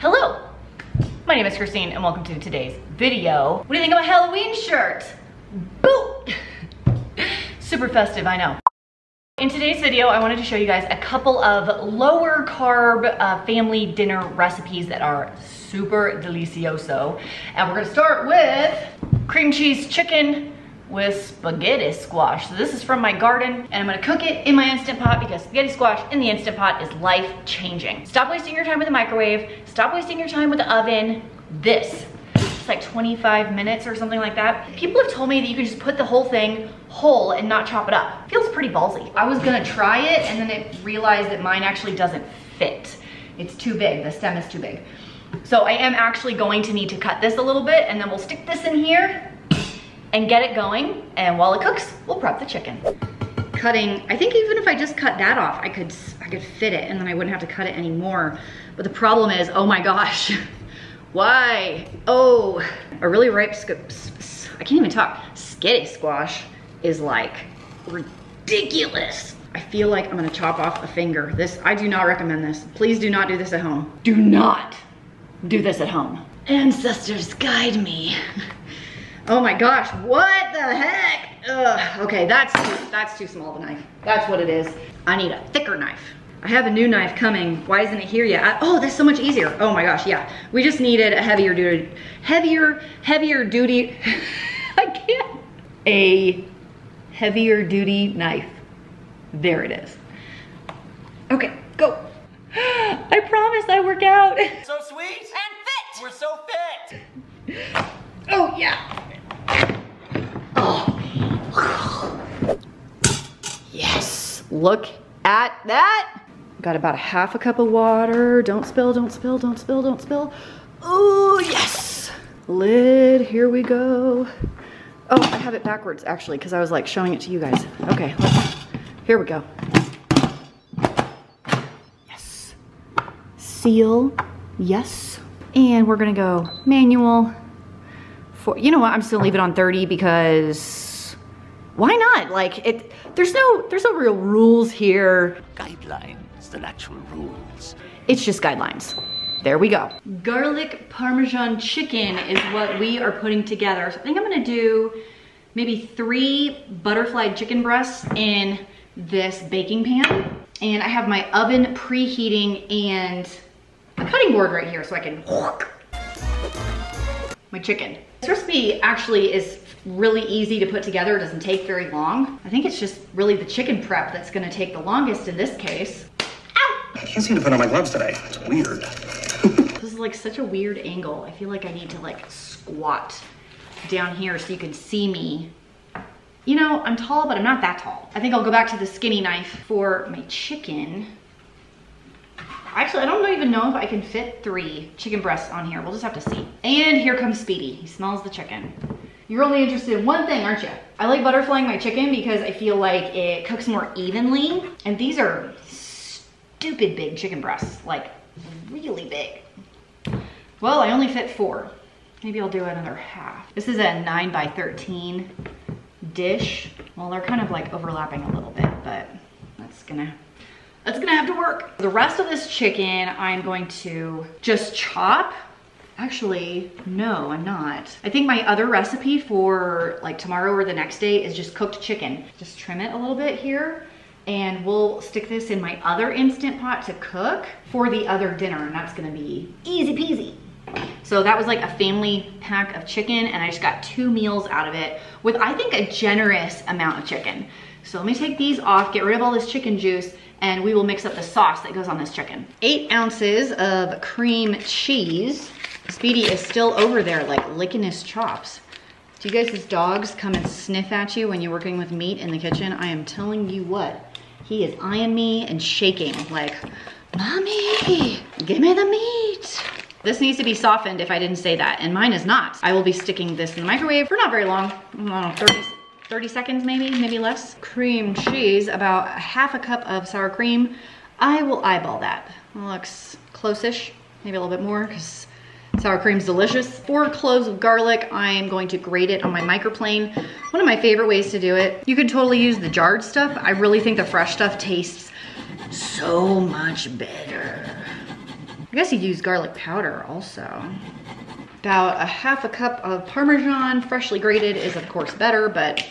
Hello, my name is Christine and welcome to today's video. What do you think of my Halloween shirt? Boo! Super festive, I know. In today's video, I wanted to show you guys a couple of lower carb uh, family dinner recipes that are super delicioso. And we're gonna start with cream cheese chicken with spaghetti squash. So this is from my garden and I'm gonna cook it in my Instant Pot because spaghetti squash in the Instant Pot is life changing. Stop wasting your time with the microwave, stop wasting your time with the oven. This, it's like 25 minutes or something like that. People have told me that you can just put the whole thing whole and not chop it up. Feels pretty ballsy. I was gonna try it and then it realized that mine actually doesn't fit. It's too big, the stem is too big. So I am actually going to need to cut this a little bit and then we'll stick this in here and get it going. And while it cooks, we'll prep the chicken. Cutting, I think even if I just cut that off, I could, I could fit it and then I wouldn't have to cut it anymore. But the problem is, oh my gosh, why? Oh, a really ripe, I can't even talk, skitty squash is like ridiculous. I feel like I'm gonna chop off a finger. This, I do not recommend this. Please do not do this at home. Do not do this at home. Ancestors guide me. Oh my gosh, what the heck? Ugh, okay, that's too, that's too small of a knife. That's what it is. I need a thicker knife. I have a new knife coming. Why isn't it here yet? I, oh, that's so much easier. Oh my gosh, yeah. We just needed a heavier duty, heavier, heavier duty, I can't. A heavier duty knife. There it is. Okay, go. I promise I work out. So sweet. And fit. We're so fit. Oh yeah. Oh. Yes, look at that. Got about a half a cup of water. Don't spill, don't spill, don't spill, don't spill. Oh, yes. Lid, here we go. Oh, I have it backwards actually because I was like showing it to you guys. Okay, here we go. Yes. Seal, yes. And we're gonna go manual for, you know what, I'm still leave it on 30 because why not? Like it, there's no, there's no real rules here. Guidelines, the actual rules. It's just guidelines. There we go. Garlic Parmesan chicken is what we are putting together. So I think I'm gonna do maybe three butterfly chicken breasts in this baking pan. And I have my oven preheating and a cutting board right here so I can my chicken. This recipe actually is really easy to put together. It doesn't take very long. I think it's just really the chicken prep that's gonna take the longest in this case. Ow! I can't seem to put on my gloves today. It's weird. this is like such a weird angle. I feel like I need to like squat down here so you can see me. You know, I'm tall, but I'm not that tall. I think I'll go back to the skinny knife for my chicken. Actually, I don't even know if I can fit three chicken breasts on here. We'll just have to see. And here comes Speedy. He smells the chicken. You're only interested in one thing, aren't you? I like butterflying my chicken because I feel like it cooks more evenly. And these are stupid big chicken breasts, like really big. Well, I only fit four. Maybe I'll do another half. This is a nine by 13 dish. Well, they're kind of like overlapping a little bit, but that's gonna that's gonna have to work. The rest of this chicken, I'm going to just chop. Actually, no, I'm not. I think my other recipe for like tomorrow or the next day is just cooked chicken. Just trim it a little bit here and we'll stick this in my other Instant Pot to cook for the other dinner and that's gonna be easy peasy. So that was like a family pack of chicken and I just got two meals out of it with I think a generous amount of chicken. So let me take these off, get rid of all this chicken juice and we will mix up the sauce that goes on this chicken. Eight ounces of cream cheese. Speedy is still over there like licking his chops. Do you guys, dogs come and sniff at you when you're working with meat in the kitchen? I am telling you what, he is eyeing me and shaking like, mommy, give me the meat. This needs to be softened if I didn't say that, and mine is not. I will be sticking this in the microwave for not very long, know, 30, 30 seconds maybe, maybe less. Cream cheese, about half a cup of sour cream. I will eyeball that. Looks close-ish, maybe a little bit more because sour cream's delicious. Four cloves of garlic, I'm going to grate it on my microplane. One of my favorite ways to do it. You could totally use the jarred stuff. I really think the fresh stuff tastes so much better. I guess you'd use garlic powder also. About a half a cup of Parmesan, freshly grated is of course better, but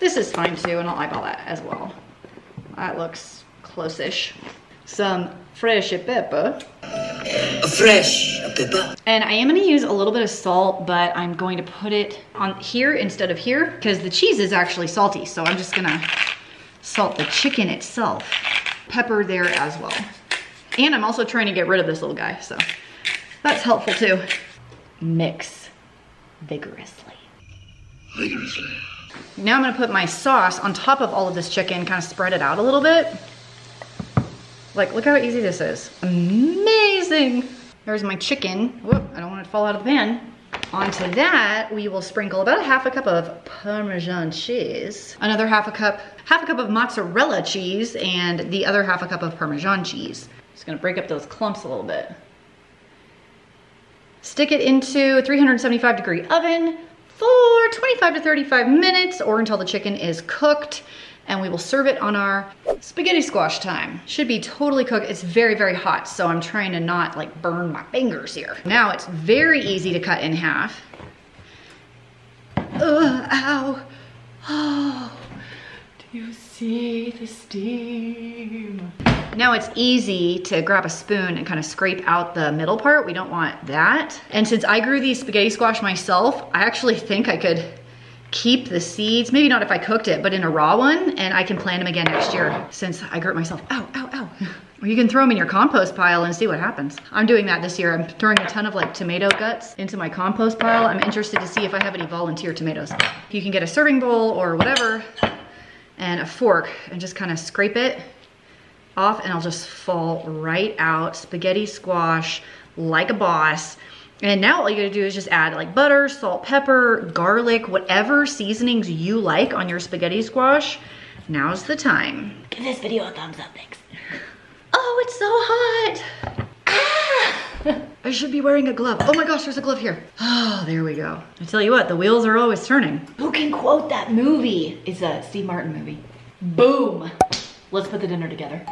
this is fine too, and I'll eyeball that as well. That looks close-ish. Some fresh pepper. Fresh pepper. And I am gonna use a little bit of salt, but I'm going to put it on here instead of here because the cheese is actually salty. So I'm just gonna salt the chicken itself. Pepper there as well. And I'm also trying to get rid of this little guy, so that's helpful too. Mix vigorously. Vigorously. Now I'm gonna put my sauce on top of all of this chicken, kind of spread it out a little bit. Like, look how easy this is. Amazing. There's my chicken. Whoop, I don't want it to fall out of the pan. Onto that, we will sprinkle about a half a cup of Parmesan cheese, another half a cup, half a cup of mozzarella cheese, and the other half a cup of Parmesan cheese. Just gonna break up those clumps a little bit. Stick it into a 375 degree oven for 25 to 35 minutes or until the chicken is cooked and we will serve it on our spaghetti squash time. Should be totally cooked. It's very, very hot, so I'm trying to not like burn my fingers here. Now it's very easy to cut in half. Ugh, ow. Oh, do you see the steam? Now it's easy to grab a spoon and kind of scrape out the middle part. We don't want that. And since I grew these spaghetti squash myself, I actually think I could keep the seeds, maybe not if I cooked it, but in a raw one, and I can plant them again next year since I grew it myself. Ow, ow, ow. Or you can throw them in your compost pile and see what happens. I'm doing that this year. I'm throwing a ton of like tomato guts into my compost pile. I'm interested to see if I have any volunteer tomatoes. You can get a serving bowl or whatever and a fork and just kind of scrape it off and I'll just fall right out. Spaghetti squash like a boss. And now all you gotta do is just add like butter, salt, pepper, garlic, whatever seasonings you like on your spaghetti squash. Now's the time. Give this video a thumbs up, thanks. Oh, it's so hot. Ah! I should be wearing a glove. Oh my gosh, there's a glove here. Oh, there we go. I tell you what, the wheels are always turning. Who can quote that movie? It's a Steve Martin movie. Boom. Let's put the dinner together.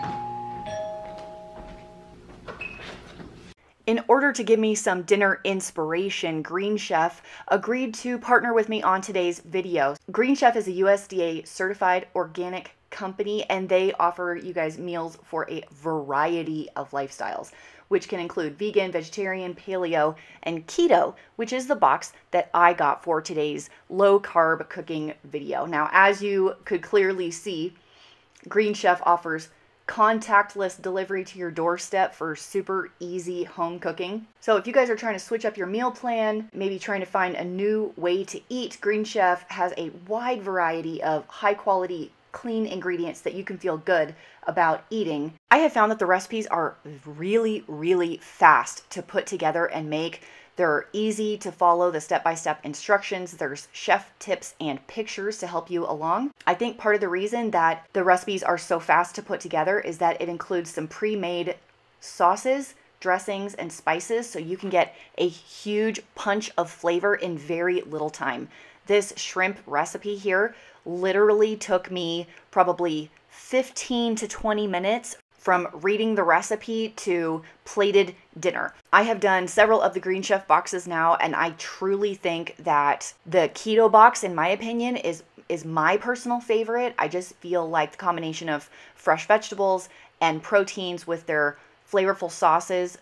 In order to give me some dinner inspiration, Green Chef agreed to partner with me on today's video. Green Chef is a USDA certified organic company and they offer you guys meals for a variety of lifestyles, which can include vegan, vegetarian, paleo, and keto, which is the box that I got for today's low carb cooking video. Now, as you could clearly see, Green Chef offers contactless delivery to your doorstep for super easy home cooking. So if you guys are trying to switch up your meal plan, maybe trying to find a new way to eat, Green Chef has a wide variety of high quality clean ingredients that you can feel good about eating. I have found that the recipes are really, really fast to put together and make. They're easy to follow the step by step instructions. There's chef tips and pictures to help you along. I think part of the reason that the recipes are so fast to put together is that it includes some pre made sauces, dressings, and spices so you can get a huge punch of flavor in very little time. This shrimp recipe here literally took me probably 15 to 20 minutes from reading the recipe to plated dinner. I have done several of the Green Chef boxes now and I truly think that the keto box in my opinion is is my personal favorite. I just feel like the combination of fresh vegetables and proteins with their flavorful sauces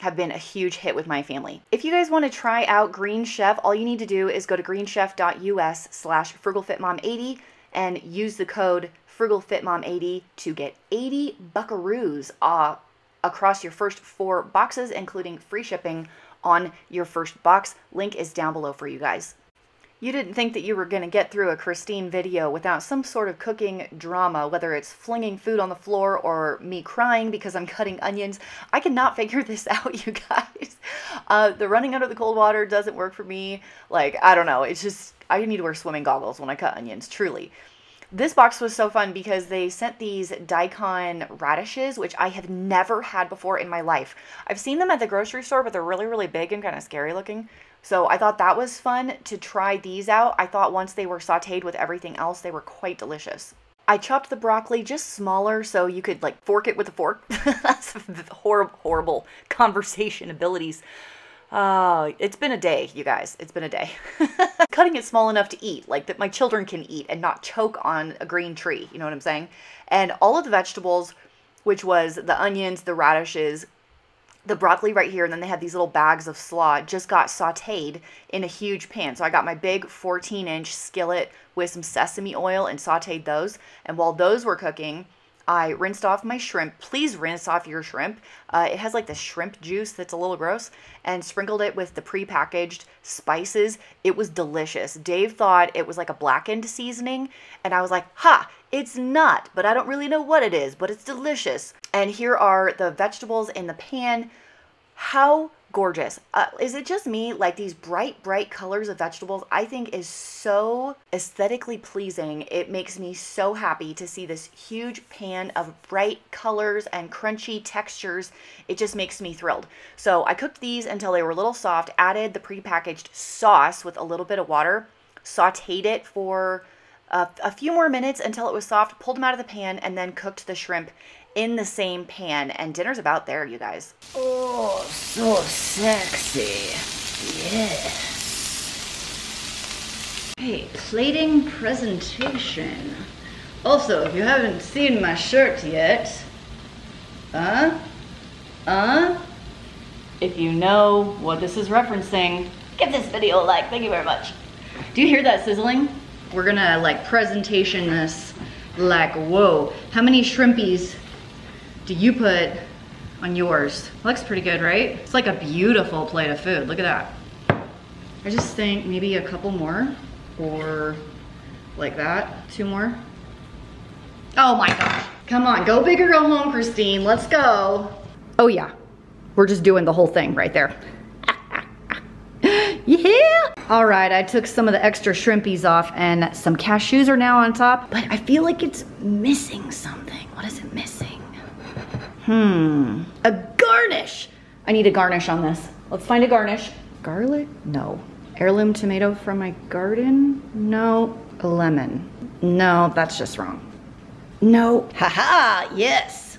have been a huge hit with my family. If you guys want to try out Green Chef, all you need to do is go to greenchef.us slash frugalfitmom80 and use the code frugalfitmom80 to get 80 buckaroos uh, across your first four boxes, including free shipping on your first box. Link is down below for you guys. You didn't think that you were going to get through a Christine video without some sort of cooking drama, whether it's flinging food on the floor or me crying because I'm cutting onions. I cannot figure this out, you guys. Uh, the running under the cold water doesn't work for me. Like, I don't know. It's just, I need to wear swimming goggles when I cut onions, truly. This box was so fun because they sent these daikon radishes, which I have never had before in my life. I've seen them at the grocery store, but they're really, really big and kind of scary looking. So I thought that was fun to try these out. I thought once they were sauteed with everything else, they were quite delicious. I chopped the broccoli just smaller so you could like fork it with a fork. That's horrible, horrible conversation abilities. Uh, it's been a day, you guys. It's been a day. Cutting it small enough to eat, like that my children can eat and not choke on a green tree. You know what I'm saying? And all of the vegetables, which was the onions, the radishes, the broccoli right here, and then they had these little bags of slaw, just got sauteed in a huge pan. So I got my big 14 inch skillet with some sesame oil and sauteed those. And while those were cooking, I rinsed off my shrimp. Please rinse off your shrimp. Uh, it has like the shrimp juice that's a little gross, and sprinkled it with the prepackaged spices. It was delicious. Dave thought it was like a blackened seasoning, and I was like, ha, it's not, but I don't really know what it is, but it's delicious. And here are the vegetables in the pan. How gorgeous. Uh, is it just me? Like these bright, bright colors of vegetables, I think is so aesthetically pleasing. It makes me so happy to see this huge pan of bright colors and crunchy textures. It just makes me thrilled. So I cooked these until they were a little soft, added the prepackaged sauce with a little bit of water, sauteed it for a, a few more minutes until it was soft, pulled them out of the pan, and then cooked the shrimp in the same pan. And dinner's about there, you guys. Oh, so sexy. Yes. Hey, plating presentation. Also, if you haven't seen my shirt yet, uh, uh, if you know what this is referencing, give this video a like. Thank you very much. Do you hear that sizzling? We're gonna like presentation this like, whoa. How many shrimpies do you put on yours? Looks pretty good, right? It's like a beautiful plate of food. Look at that. I just think maybe a couple more or like that, two more. Oh my gosh. Come on, go big or go home, Christine. Let's go. Oh yeah, we're just doing the whole thing right there. Yeah. All right, I took some of the extra shrimpies off and some cashews are now on top, but I feel like it's missing something. What is it missing? Hmm, a garnish. I need a garnish on this. Let's find a garnish. Garlic? No. Heirloom tomato from my garden? No. A lemon? No, that's just wrong. No. Haha, yes.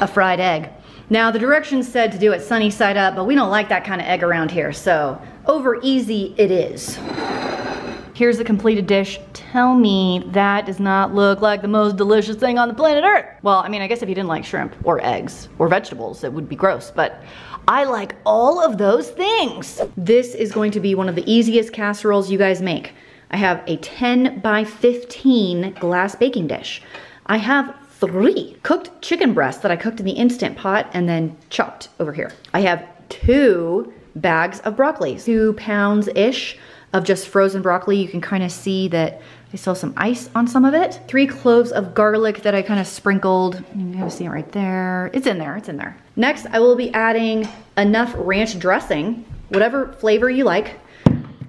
A fried egg. Now the directions said to do it sunny side up, but we don't like that kind of egg around here, so over easy it is. Here's the completed dish. Tell me that does not look like the most delicious thing on the planet Earth. Well, I mean, I guess if you didn't like shrimp or eggs or vegetables, it would be gross, but I like all of those things. This is going to be one of the easiest casseroles you guys make. I have a 10 by 15 glass baking dish. I have three cooked chicken breasts that I cooked in the Instant Pot and then chopped over here. I have two bags of broccoli, two pounds-ish of just frozen broccoli. You can kind of see that I still some ice on some of it. Three cloves of garlic that I kind of sprinkled. You can see it right there. It's in there, it's in there. Next, I will be adding enough ranch dressing, whatever flavor you like,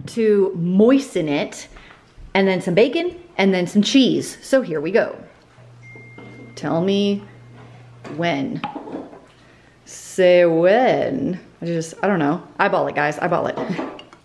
to moisten it, and then some bacon, and then some cheese. So here we go. Tell me when. Say when. I just, I don't know. Eyeball it, guys, eyeball it.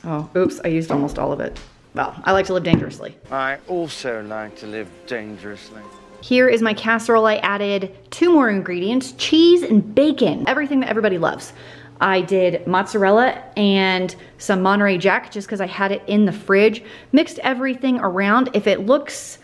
Oh, oops, I used almost all of it. Well, I like to live dangerously. I also like to live dangerously. Here is my casserole. I added two more ingredients, cheese and bacon, everything that everybody loves. I did mozzarella and some Monterey Jack just because I had it in the fridge. Mixed everything around. If it looks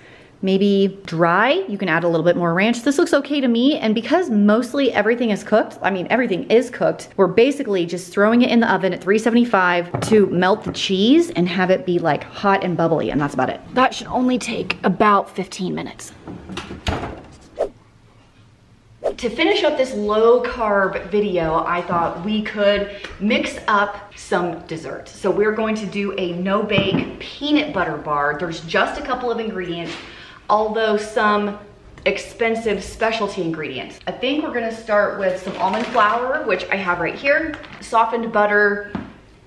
maybe dry, you can add a little bit more ranch. This looks okay to me, and because mostly everything is cooked, I mean, everything is cooked, we're basically just throwing it in the oven at 375 to melt the cheese and have it be like hot and bubbly, and that's about it. That should only take about 15 minutes. To finish up this low carb video, I thought we could mix up some dessert. So we're going to do a no bake peanut butter bar. There's just a couple of ingredients although some expensive specialty ingredients. I think we're gonna start with some almond flour, which I have right here, softened butter,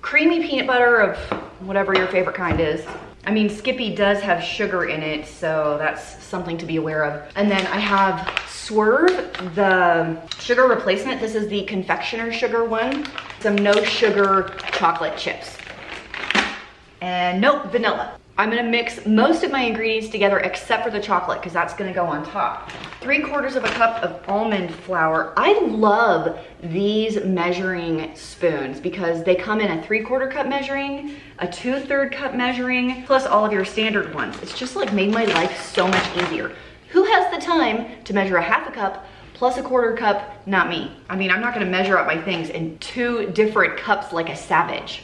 creamy peanut butter of whatever your favorite kind is. I mean, Skippy does have sugar in it, so that's something to be aware of. And then I have Swerve, the sugar replacement. This is the confectioner sugar one. Some no sugar chocolate chips. And nope, vanilla. I'm gonna mix most of my ingredients together except for the chocolate because that's gonna go on top. Three quarters of a cup of almond flour. I love these measuring spoons because they come in a three quarter cup measuring, a two third cup measuring, plus all of your standard ones. It's just like made my life so much easier. Who has the time to measure a half a cup plus a quarter cup? Not me. I mean, I'm not gonna measure out my things in two different cups like a savage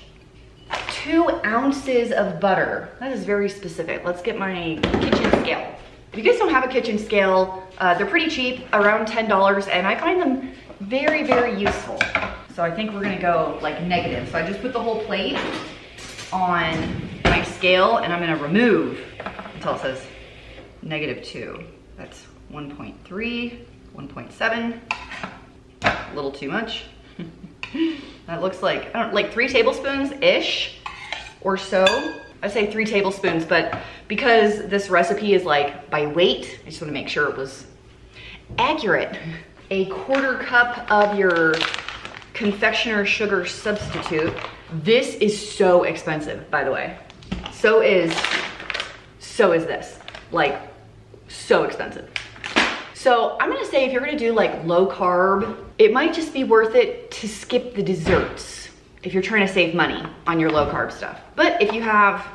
two ounces of butter. That is very specific. Let's get my kitchen scale. If you guys don't have a kitchen scale, uh, they're pretty cheap, around $10, and I find them very, very useful. So I think we're gonna go like negative. So I just put the whole plate on my scale and I'm gonna remove until it says negative two. That's 1.3, 1.7, a little too much. That looks like, like three tablespoons-ish or so. I say three tablespoons, but because this recipe is like by weight, I just wanna make sure it was accurate. A quarter cup of your confectioner sugar substitute. This is so expensive, by the way. So is, so is this. Like, so expensive. So I'm gonna say if you're gonna do like low carb, it might just be worth it to skip the desserts if you're trying to save money on your low carb stuff. But if you have,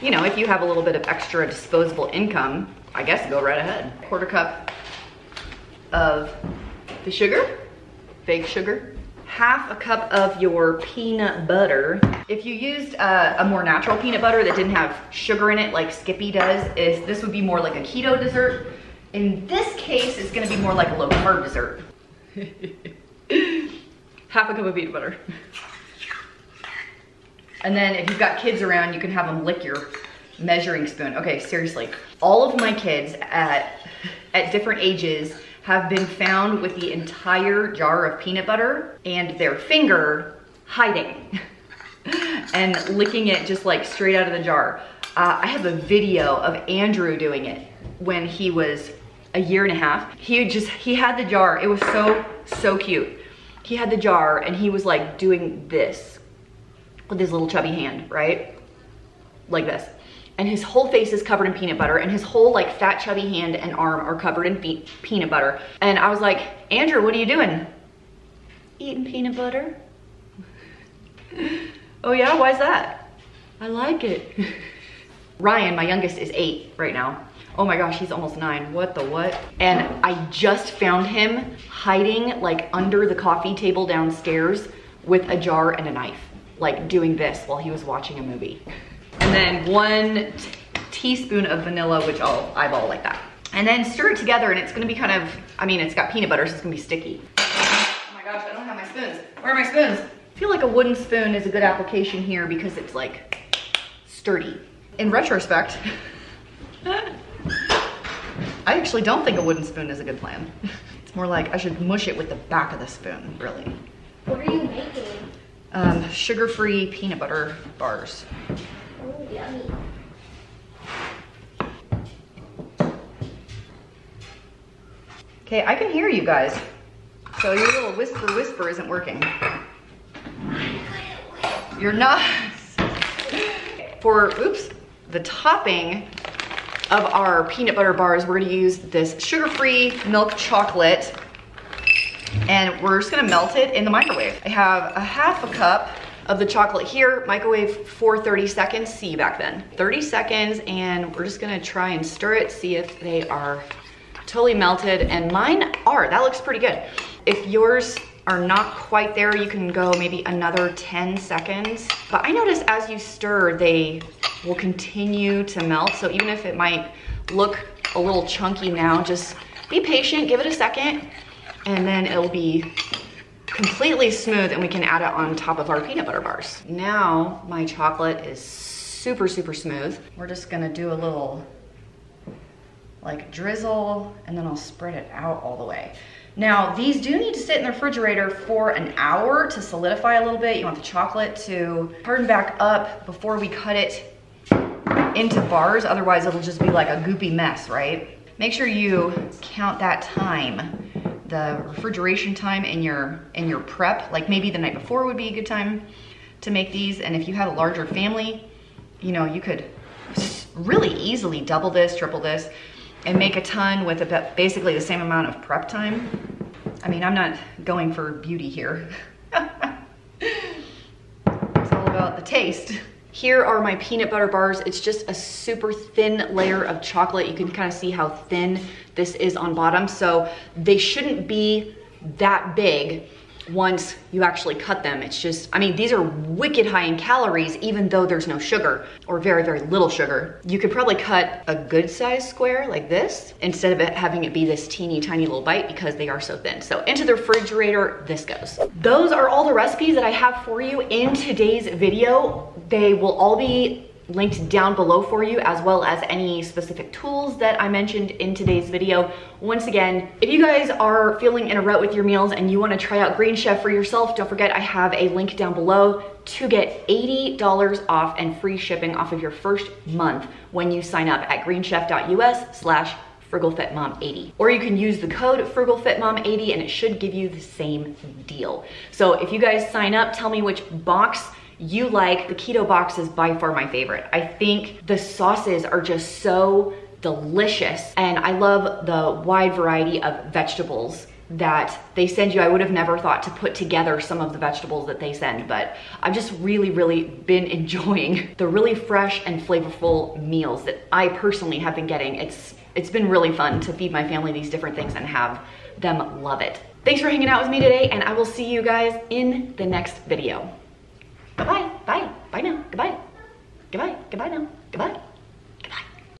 you know, if you have a little bit of extra disposable income, I guess go right ahead. Quarter cup of the sugar, fake sugar, half a cup of your peanut butter. If you used uh, a more natural peanut butter that didn't have sugar in it like Skippy does, is this would be more like a keto dessert. In this case, it's gonna be more like a low carb dessert. half a cup of peanut butter. And then if you've got kids around, you can have them lick your measuring spoon. Okay, seriously. All of my kids at, at different ages have been found with the entire jar of peanut butter and their finger hiding and licking it just like straight out of the jar. Uh, I have a video of Andrew doing it when he was a year and a half. He just, he had the jar. It was so, so cute. He had the jar and he was like doing this with his little chubby hand, right? Like this. And his whole face is covered in peanut butter and his whole like fat chubby hand and arm are covered in peanut butter. And I was like, Andrew, what are you doing? Eating peanut butter. oh yeah, why's that? I like it. Ryan, my youngest, is eight right now. Oh my gosh, he's almost nine. What the what? And I just found him hiding like under the coffee table downstairs with a jar and a knife, like doing this while he was watching a movie. And then one teaspoon of vanilla, which I'll eyeball like that. And then stir it together and it's gonna be kind of, I mean, it's got peanut butter, so it's gonna be sticky. Oh my gosh, I don't have my spoons. Where are my spoons? I feel like a wooden spoon is a good application here because it's like sturdy. In retrospect, I actually don't think a wooden spoon is a good plan. It's more like I should mush it with the back of the spoon, really. What are you making? Um, sugar-free peanut butter bars. Oh, yummy. Okay, I can hear you guys. So your little whisper whisper isn't working. You're not. For, oops, the topping of our peanut butter bars, we're gonna use this sugar-free milk chocolate and we're just gonna melt it in the microwave. I have a half a cup of the chocolate here, microwave for 30 seconds, see you back then. 30 seconds and we're just gonna try and stir it, see if they are totally melted and mine are, that looks pretty good. If yours are not quite there, you can go maybe another 10 seconds. But I notice as you stir, they will continue to melt. So even if it might look a little chunky now, just be patient, give it a second, and then it'll be completely smooth and we can add it on top of our peanut butter bars. Now my chocolate is super, super smooth. We're just gonna do a little like drizzle and then I'll spread it out all the way. Now these do need to sit in the refrigerator for an hour to solidify a little bit. You want the chocolate to harden back up before we cut it into bars. Otherwise it'll just be like a goopy mess, right? Make sure you count that time the refrigeration time in your in your prep like maybe the night before would be a good time to make these and if you had a larger family you know you could really easily double this, triple this, and make a ton with about basically the same amount of prep time. I mean, I'm not going for beauty here. it's all about the taste. Here are my peanut butter bars. It's just a super thin layer of chocolate. You can kind of see how thin this is on bottom. So they shouldn't be that big once you actually cut them. It's just, I mean, these are wicked high in calories, even though there's no sugar or very, very little sugar. You could probably cut a good size square like this instead of it having it be this teeny tiny little bite because they are so thin. So into the refrigerator, this goes. Those are all the recipes that I have for you in today's video. They will all be linked down below for you as well as any specific tools that I mentioned in today's video. Once again, if you guys are feeling in a rut with your meals and you wanna try out Green Chef for yourself, don't forget I have a link down below to get $80 off and free shipping off of your first month when you sign up at greenchef.us slash frugalfitmom80 or you can use the code frugalfitmom80 and it should give you the same deal so if you guys sign up tell me which box you like. The keto box is by far my favorite. I think the sauces are just so delicious and I love the wide variety of vegetables that they send you. I would have never thought to put together some of the vegetables that they send, but I've just really, really been enjoying the really fresh and flavorful meals that I personally have been getting. It's It's been really fun to feed my family these different things and have them love it. Thanks for hanging out with me today and I will see you guys in the next video. Bye-bye, bye, bye now, goodbye. Goodbye, goodbye now, goodbye.